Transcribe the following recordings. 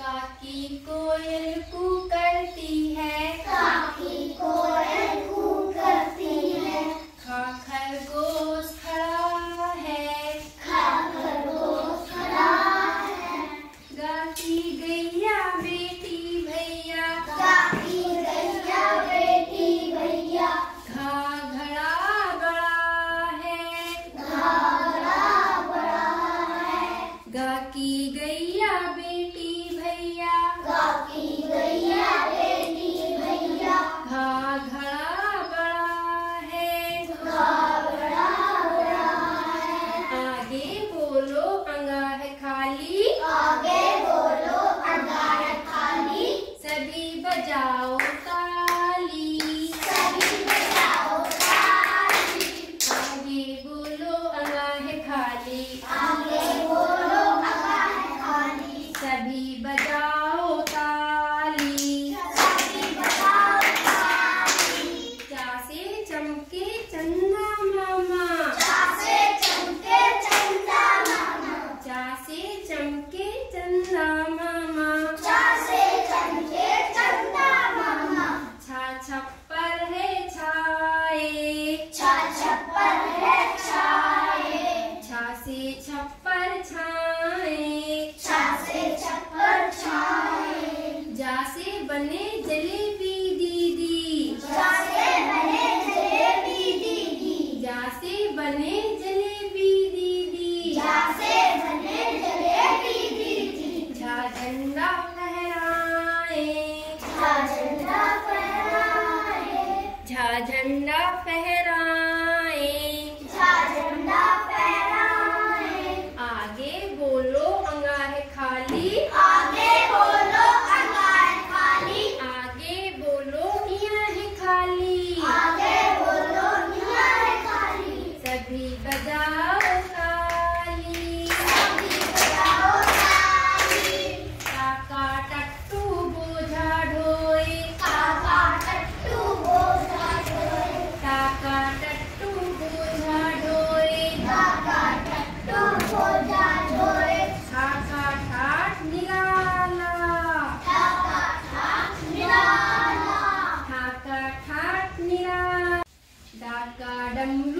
काकी कोयल कू करती है। काकी कोयल कू करती है। खा खरगोश खड़ा है। खा खरगोश खड़ा है। गाती गैया बेटी भैया। काकी गैया बेटी भैया। घाघरा बड़ा है। घाघरा बड़ा है। गाकी गैया बेटी भैया काकी गैया बेटी भैया घाघरा बड़ा है घाघरा बड़ा है आगे बोलो अंगा है खाली आगे बोलो अंगार खाली सभी बजाओ ताली सभी बजाओ ताली आगे बोलो अंगा है खाली आगे बोलो अंगार खाली सभी बजाओ ताली सभी बजाओ ताली चासे चमके चंदा मामा चासे चमके चंदा मामा चासे चमके चंदा मामा चासे चमके चंदा मामा छा छप्पर है छाए छा छप्पर है छाए छा से छप्पर छाए। छा से छप्पर छाए। जा से बने जलेबी दीदी। जासे बने जलेबी दीदी। जा से बने जलेबी दीदी। जासे बने जलेबी दीदी। झा झंडा फहराए। झा झंडा फहराए। झा झंडा फहराए। era muy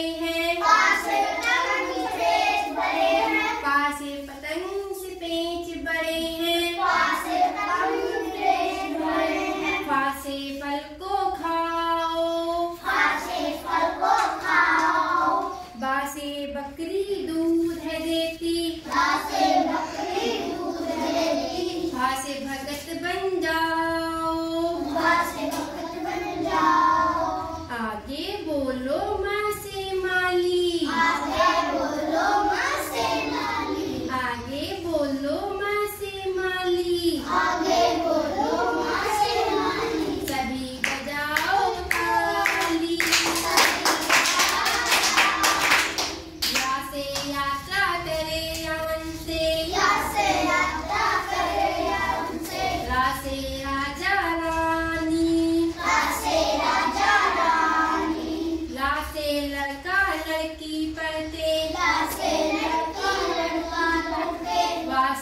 Hey.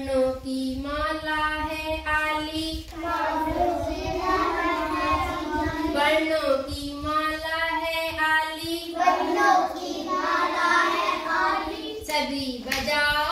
चरणों की माला है आली। वर्णों की माला है आली। वर्णों की माला है आली। सभी बजाओ।